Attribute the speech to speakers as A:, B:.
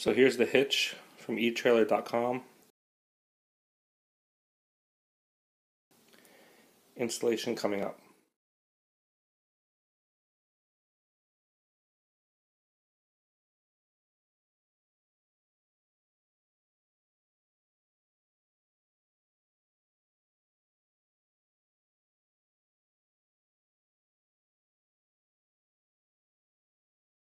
A: So here's the hitch from eTrailer.com. Installation coming up.